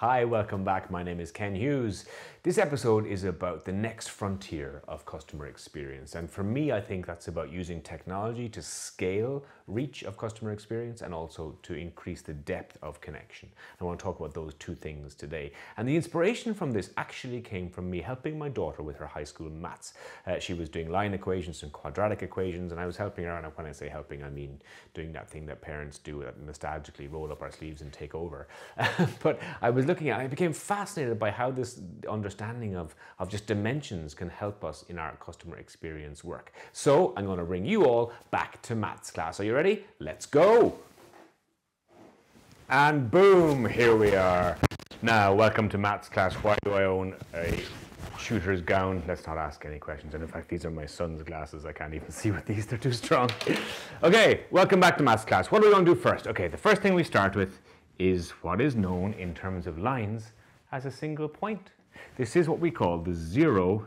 Hi, welcome back. My name is Ken Hughes. This episode is about the next frontier of customer experience. And for me, I think that's about using technology to scale reach of customer experience and also to increase the depth of connection. I want to talk about those two things today. And the inspiration from this actually came from me helping my daughter with her high school maths. Uh, she was doing line equations and quadratic equations, and I was helping her. And when I say helping, I mean doing that thing that parents do that nostalgically roll up our sleeves and take over. but I was looking at, I became fascinated by how this understanding of, of just dimensions can help us in our customer experience work. So I'm going to bring you all back to maths class. Are you ready? Let's go. And boom, here we are. Now, welcome to maths class. Why do I own a shooter's gown? Let's not ask any questions. And in fact, these are my son's glasses. I can't even see with these, they're too strong. Okay, welcome back to maths class. What are we going to do first? Okay, the first thing we start with is what is known in terms of lines as a single point. This is what we call the zero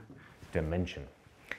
dimension.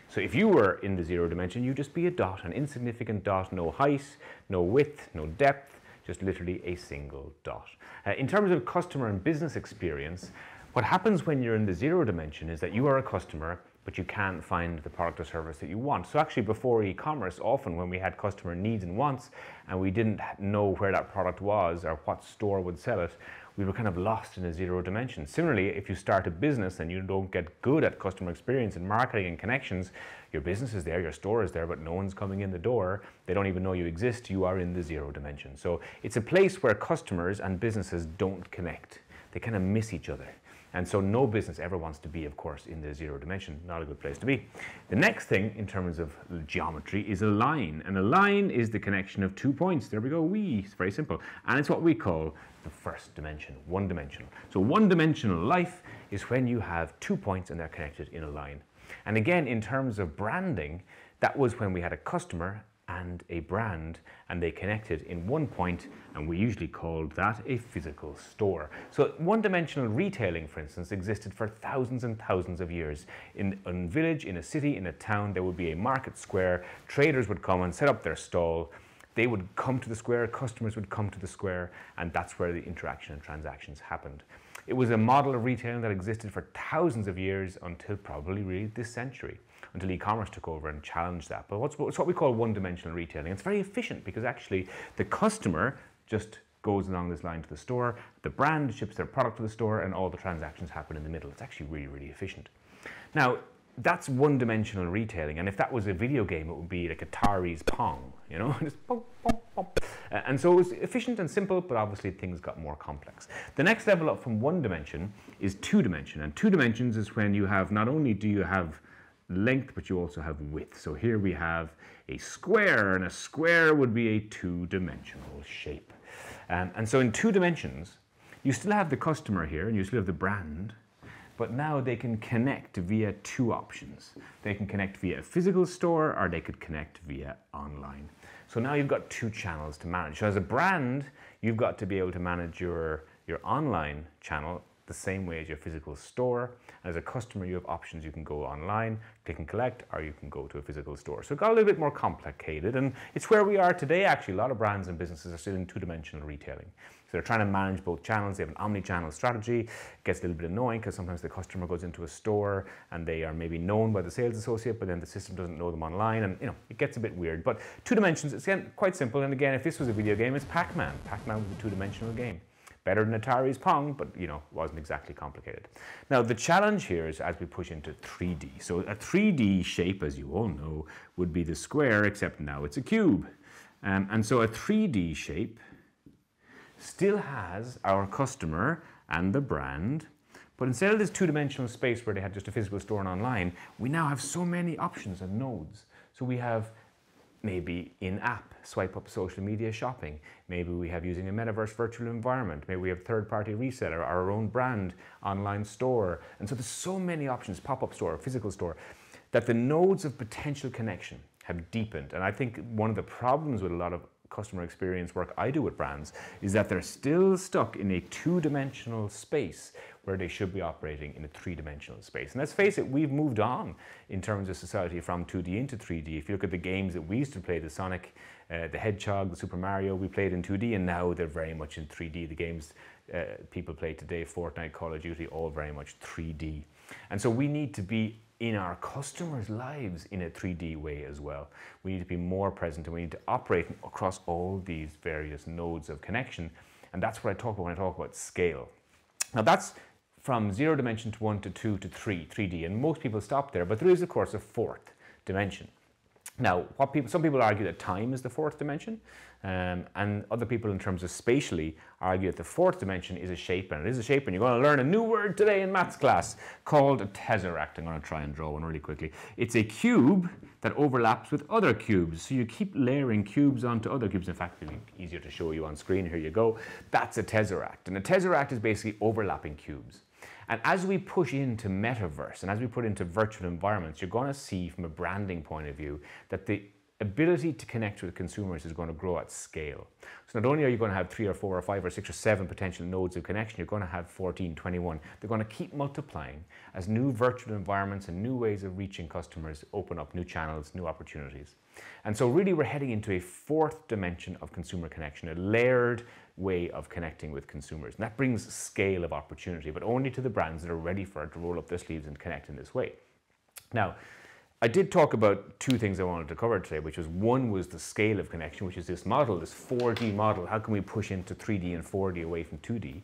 So if you were in the zero dimension, you'd just be a dot, an insignificant dot, no height, no width, no depth, just literally a single dot. Uh, in terms of customer and business experience, what happens when you're in the zero dimension is that you are a customer but you can't find the product or service that you want. So actually before e-commerce, often when we had customer needs and wants and we didn't know where that product was or what store would sell it, we were kind of lost in a zero dimension. Similarly, if you start a business and you don't get good at customer experience and marketing and connections, your business is there, your store is there, but no one's coming in the door. They don't even know you exist. You are in the zero dimension. So it's a place where customers and businesses don't connect. They kind of miss each other. And so no business ever wants to be, of course, in the zero dimension. Not a good place to be. The next thing in terms of geometry is a line. And a line is the connection of two points. There we go, we. It's very simple. And it's what we call the first dimension, one dimensional. So one dimensional life is when you have two points and they're connected in a line. And again, in terms of branding, that was when we had a customer and a brand and they connected in one point and we usually called that a physical store. So one-dimensional retailing, for instance, existed for thousands and thousands of years. In a village, in a city, in a town, there would be a market square, traders would come and set up their stall, they would come to the square, customers would come to the square, and that's where the interaction and transactions happened. It was a model of retailing that existed for thousands of years until probably really this century, until e-commerce took over and challenged that. But what's, what's what we call one-dimensional retailing. It's very efficient because actually the customer just goes along this line to the store, the brand ships their product to the store, and all the transactions happen in the middle. It's actually really, really efficient. Now, that's one-dimensional retailing, and if that was a video game, it would be like Atari's Pong, you know, just and so it was efficient and simple, but obviously things got more complex. The next level up from one dimension is two dimension, and two dimensions is when you have not only do you have length, but you also have width. So here we have a square, and a square would be a two-dimensional shape. Um, and so in two dimensions, you still have the customer here, and you still have the brand, but now they can connect via two options. They can connect via a physical store or they could connect via online. So now you've got two channels to manage. So as a brand, you've got to be able to manage your, your online channel the same way as your physical store. As a customer, you have options. You can go online, click and collect, or you can go to a physical store. So it got a little bit more complicated, and it's where we are today, actually. A lot of brands and businesses are still in two-dimensional retailing. So they're trying to manage both channels. They have an omni-channel strategy. It gets a little bit annoying because sometimes the customer goes into a store and they are maybe known by the sales associate, but then the system doesn't know them online, and you know, it gets a bit weird. But two dimensions, it's again, quite simple, and again, if this was a video game, it's Pac-Man. Pac-Man was a two-dimensional game better than Atari's Pong, but you know, wasn't exactly complicated. Now the challenge here is as we push into 3D. So a 3D shape, as you all know, would be the square, except now it's a cube. Um, and so a 3D shape still has our customer and the brand, but instead of this two-dimensional space where they had just a physical store and online, we now have so many options and nodes. So we have maybe in-app, swipe up social media shopping. Maybe we have using a metaverse virtual environment. Maybe we have third-party reseller, our own brand, online store. And so there's so many options, pop-up store, physical store, that the nodes of potential connection have deepened. And I think one of the problems with a lot of customer experience work I do with brands is that they're still stuck in a two dimensional space where they should be operating in a three dimensional space. And let's face it, we've moved on in terms of society from 2D into 3D. If you look at the games that we used to play, the Sonic, uh, the Hedgehog, the Super Mario, we played in 2D and now they're very much in 3D. The games uh, people play today, Fortnite, Call of Duty, all very much 3D. And so we need to be in our customers' lives in a 3D way as well. We need to be more present and we need to operate across all these various nodes of connection. And that's what I talk about when I talk about scale. Now that's from zero dimension to one to two to three, 3D, and most people stop there, but there is of course a fourth dimension. Now, what people, some people argue that time is the fourth dimension, um, and other people, in terms of spatially, argue that the fourth dimension is a shape, and it is a shape, and you're going to learn a new word today in maths class called a tesseract. I'm going to try and draw one really quickly. It's a cube that overlaps with other cubes, so you keep layering cubes onto other cubes. In fact, it'll be easier to show you on screen. Here you go. That's a tesseract, and a tesseract is basically overlapping cubes. And as we push into metaverse and as we put into virtual environments, you're going to see from a branding point of view that the ability to connect with consumers is going to grow at scale. So not only are you going to have three or four or five or six or seven potential nodes of connection, you're going to have 14, 21. They're going to keep multiplying as new virtual environments and new ways of reaching customers open up new channels, new opportunities. And so really we're heading into a fourth dimension of consumer connection, a layered way of connecting with consumers. And that brings scale of opportunity, but only to the brands that are ready for it to roll up their sleeves and connect in this way. Now, I did talk about two things I wanted to cover today, which was one was the scale of connection, which is this model, this 4D model. How can we push into 3D and 4D away from 2D?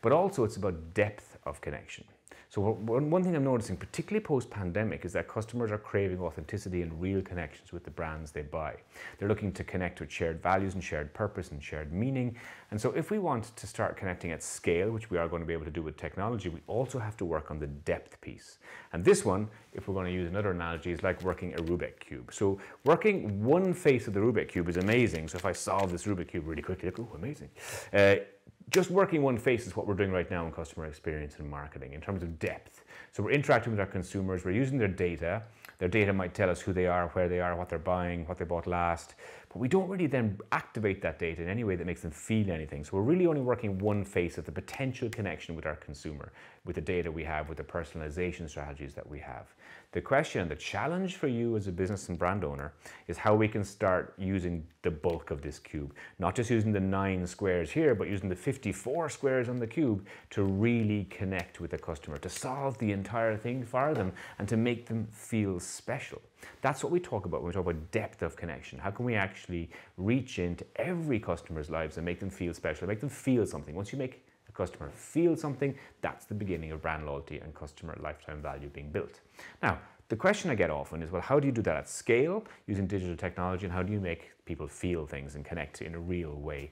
But also it's about depth of connection. So one thing I'm noticing, particularly post-pandemic, is that customers are craving authenticity and real connections with the brands they buy. They're looking to connect with shared values and shared purpose and shared meaning. And so if we want to start connecting at scale, which we are going to be able to do with technology, we also have to work on the depth piece. And this one, if we're going to use another analogy, is like working a Rubik Cube. So working one face of the Rubik Cube is amazing. So if I solve this Rubik Cube really quickly, oh, amazing. Uh, just working one face is what we're doing right now in customer experience and marketing in terms of depth. So we're interacting with our consumers, we're using their data. Their data might tell us who they are, where they are, what they're buying, what they bought last. But we don't really then activate that data in any way that makes them feel anything. So we're really only working one face of the potential connection with our consumer, with the data we have, with the personalization strategies that we have. The question, the challenge for you as a business and brand owner is how we can start using the bulk of this cube. Not just using the nine squares here, but using the 54 squares on the cube to really connect with the customer, to solve the entire thing for them and to make them feel special. That's what we talk about when we talk about depth of connection. How can we actually reach into every customer's lives and make them feel special, make them feel something? Once you make a customer feel something, that's the beginning of brand loyalty and customer lifetime value being built. Now, the question I get often is, well, how do you do that at scale using digital technology and how do you make people feel things and connect in a real way?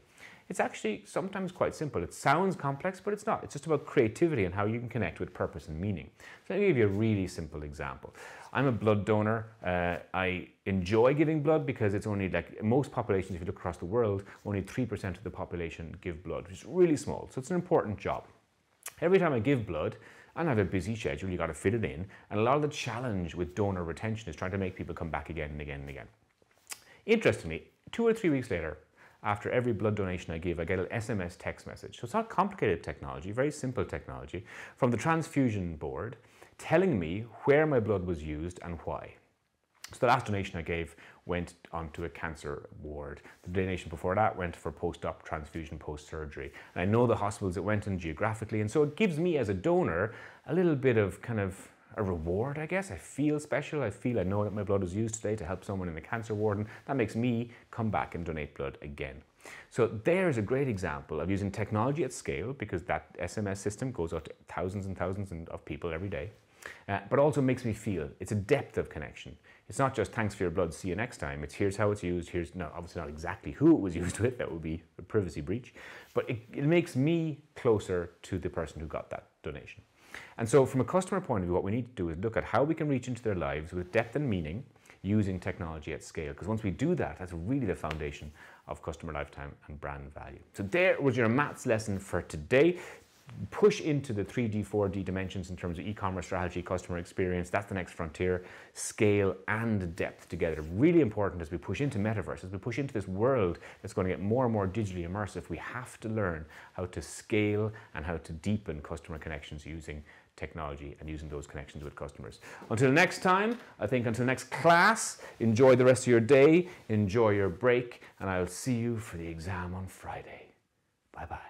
It's actually sometimes quite simple. It sounds complex, but it's not. It's just about creativity and how you can connect with purpose and meaning. So let me give you a really simple example. I'm a blood donor. Uh, I enjoy giving blood because it's only like most populations, if you look across the world, only 3% of the population give blood, which is really small. So it's an important job. Every time I give blood, and I have a busy schedule, you got to fit it in. And a lot of the challenge with donor retention is trying to make people come back again and again and again. Interestingly, two or three weeks later, after every blood donation I give, I get an SMS text message. So it's not complicated technology, very simple technology from the transfusion board telling me where my blood was used and why. So the last donation I gave went onto a cancer ward. The donation before that went for post-op transfusion post-surgery. And I know the hospitals it went in geographically, and so it gives me as a donor a little bit of kind of a reward, I guess. I feel special. I feel I know that my blood was used today to help someone in the cancer ward, and that makes me come back and donate blood again. So there's a great example of using technology at scale because that SMS system goes out to thousands and thousands of people every day, uh, but also makes me feel it's a depth of connection. It's not just thanks for your blood, see you next time. It's here's how it's used. Here's no, obviously not exactly who it was used with. That would be a privacy breach, but it, it makes me closer to the person who got that donation. And so from a customer point of view, what we need to do is look at how we can reach into their lives with depth and meaning using technology at scale. Because once we do that, that's really the foundation of customer lifetime and brand value. So there was your maths lesson for today. Push into the 3D, 4D dimensions in terms of e-commerce strategy, customer experience. That's the next frontier. Scale and depth together. Really important as we push into metaverse, as we push into this world that's going to get more and more digitally immersive. We have to learn how to scale and how to deepen customer connections using technology and using those connections with customers. Until next time, I think until next class, enjoy the rest of your day, enjoy your break, and I'll see you for the exam on Friday. Bye bye.